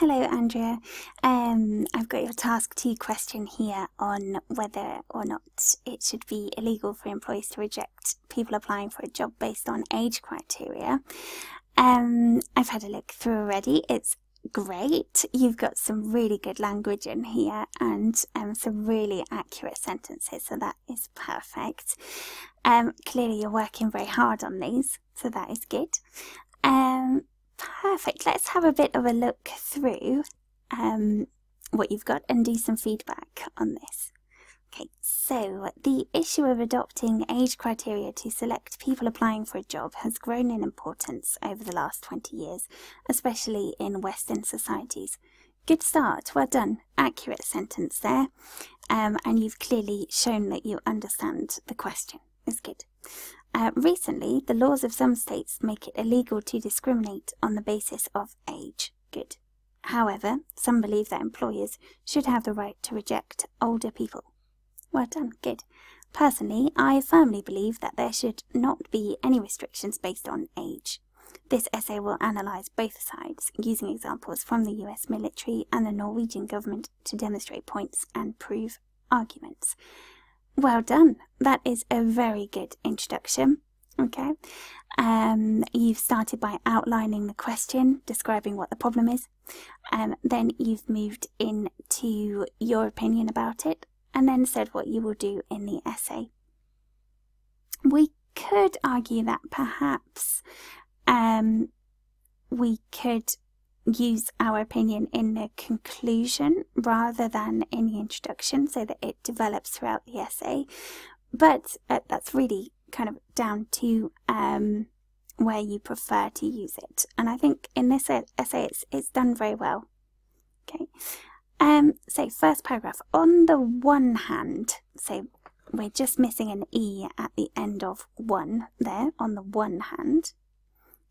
Hello, Andrea. Um, I've got your task two question here on whether or not it should be illegal for employees to reject people applying for a job based on age criteria. Um, I've had a look through already. It's great. You've got some really good language in here and um, some really accurate sentences, so that is perfect. Um, clearly, you're working very hard on these, so that is good. Um, Perfect. Let's have a bit of a look through um, what you've got and do some feedback on this. Okay, so the issue of adopting age criteria to select people applying for a job has grown in importance over the last 20 years, especially in Western societies. Good start, well done. Accurate sentence there. Um, and you've clearly shown that you understand the question. It's good. Uh, recently, the laws of some states make it illegal to discriminate on the basis of age. Good. However, some believe that employers should have the right to reject older people. Well done, good. Personally, I firmly believe that there should not be any restrictions based on age. This essay will analyse both sides, using examples from the US military and the Norwegian government to demonstrate points and prove arguments. Well done. That is a very good introduction. Okay. Um, you've started by outlining the question, describing what the problem is. Um, then you've moved into your opinion about it, and then said what you will do in the essay. We could argue that perhaps um, we could use our opinion in the conclusion rather than in the introduction so that it develops throughout the essay. But uh, that's really kind of down to um, where you prefer to use it. And I think in this essay it's, it's done very well. Okay. Um, so first paragraph, on the one hand, so we're just missing an E at the end of one there, on the one hand.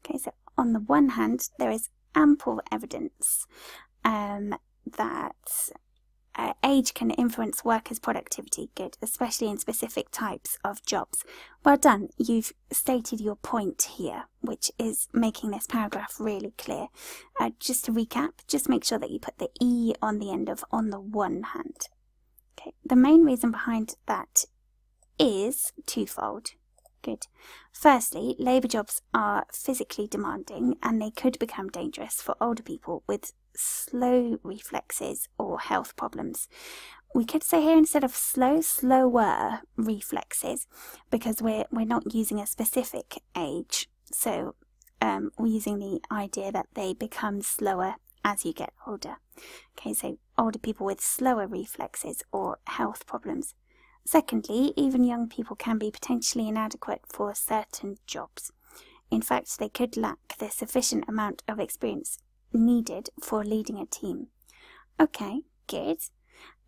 Okay, so on the one hand, there is ample evidence um, that uh, age can influence workers' productivity, good, especially in specific types of jobs. Well done, you've stated your point here, which is making this paragraph really clear. Uh, just to recap, just make sure that you put the E on the end of on the one hand. Okay, the main reason behind that is twofold. Good. Firstly, labour jobs are physically demanding and they could become dangerous for older people with slow reflexes or health problems. We could say here instead of slow, slower reflexes because we're, we're not using a specific age. So um, we're using the idea that they become slower as you get older. Okay, so older people with slower reflexes or health problems. Secondly, even young people can be potentially inadequate for certain jobs. In fact, they could lack the sufficient amount of experience needed for leading a team. Okay, good.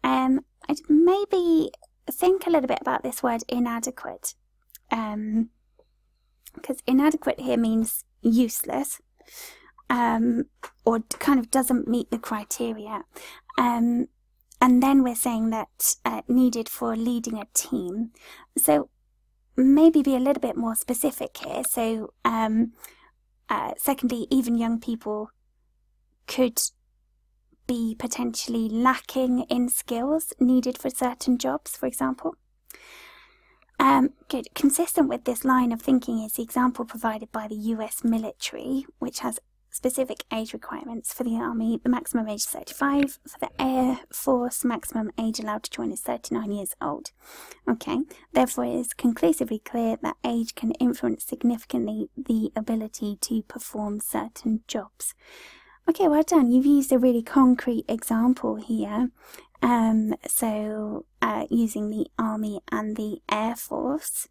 Um, I'd maybe think a little bit about this word inadequate. Um, because inadequate here means useless, um, or kind of doesn't meet the criteria. Um, and then we're saying that uh, needed for leading a team. So maybe be a little bit more specific here. So, um, uh, secondly, even young people could be potentially lacking in skills needed for certain jobs, for example. Um, good. Consistent with this line of thinking is the example provided by the US military, which has specific age requirements. For the Army, the maximum age is 35. For the Air Force, maximum age allowed to join is 39 years old. Okay, therefore it is conclusively clear that age can influence significantly the ability to perform certain jobs. Okay, well done. You've used a really concrete example here. Um, so, uh, using the Army and the Air Force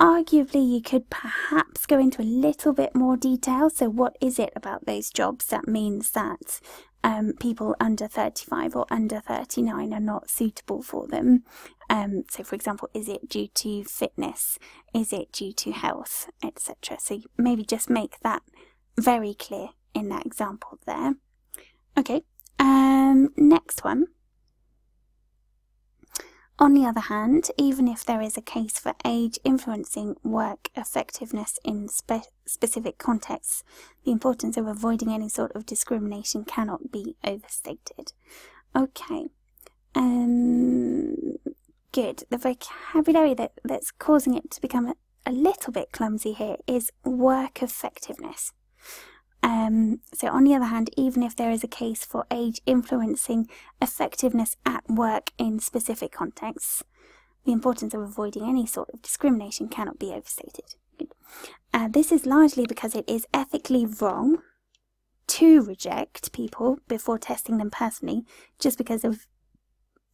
arguably you could perhaps go into a little bit more detail. So, what is it about those jobs that means that um, people under 35 or under 39 are not suitable for them? Um, so, for example, is it due to fitness? Is it due to health, etc.? So, maybe just make that very clear in that example there. Okay, um, next one. On the other hand, even if there is a case for age influencing work effectiveness in spe specific contexts, the importance of avoiding any sort of discrimination cannot be overstated. Okay. Um, good. The vocabulary that, that's causing it to become a, a little bit clumsy here is work effectiveness. Um, so, on the other hand, even if there is a case for age influencing effectiveness at work in specific contexts, the importance of avoiding any sort of discrimination cannot be overstated. Uh, this is largely because it is ethically wrong to reject people before testing them personally just because of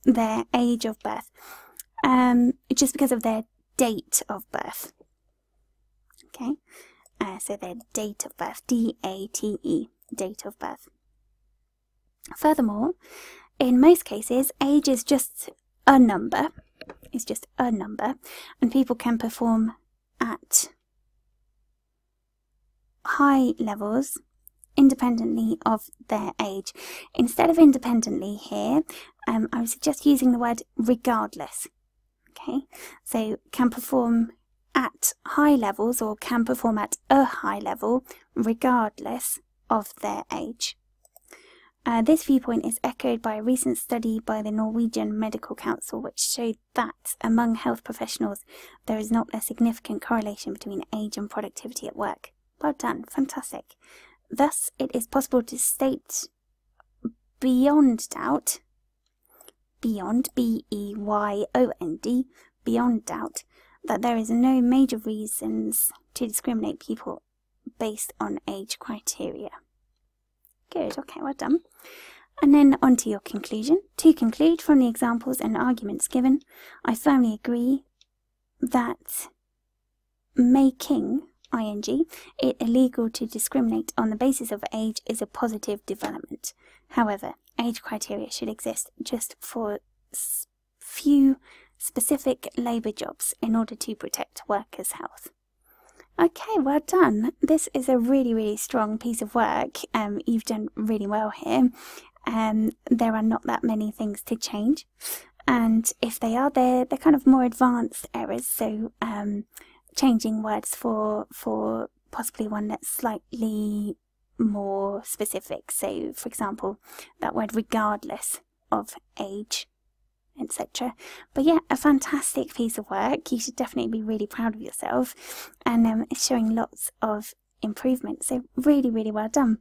their age of birth, um, just because of their date of birth. Okay, uh, so their date of birth, D A T E, date of birth. Furthermore, in most cases, age is just a number, it's just a number, and people can perform at high levels independently of their age. Instead of independently here, um, I would suggest using the word regardless. Okay, so can perform at high levels or can perform at a high level regardless of their age. Uh, this viewpoint is echoed by a recent study by the Norwegian Medical Council, which showed that among health professionals there is not a significant correlation between age and productivity at work. Well done, fantastic. Thus, it is possible to state beyond doubt, beyond, B E Y O N D, beyond doubt, that there is no major reasons to discriminate people based on age criteria. Good, okay, well done. And then on to your conclusion. To conclude from the examples and arguments given, I firmly agree that making ing it illegal to discriminate on the basis of age is a positive development. However, age criteria should exist just for few specific labour jobs in order to protect workers' health. Okay, well done. This is a really, really strong piece of work. Um, you've done really well here. Um, there are not that many things to change, and if they are, they're they're kind of more advanced errors. So, um, changing words for for possibly one that's slightly more specific. So, for example, that word regardless of age etc. But yeah, a fantastic piece of work. You should definitely be really proud of yourself, and um, showing lots of improvement. So really, really well done.